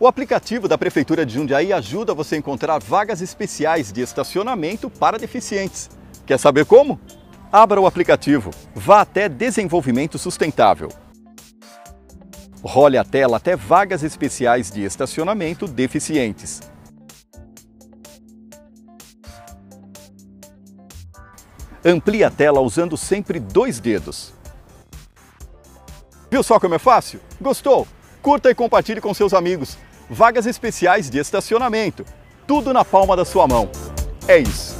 O aplicativo da Prefeitura de Jundiaí ajuda você a encontrar vagas especiais de estacionamento para deficientes. Quer saber como? Abra o aplicativo, vá até Desenvolvimento Sustentável. Role a tela até vagas especiais de estacionamento deficientes. Amplie a tela usando sempre dois dedos. Viu só como é fácil? Gostou? Curta e compartilhe com seus amigos. Vagas especiais de estacionamento. Tudo na palma da sua mão. É isso.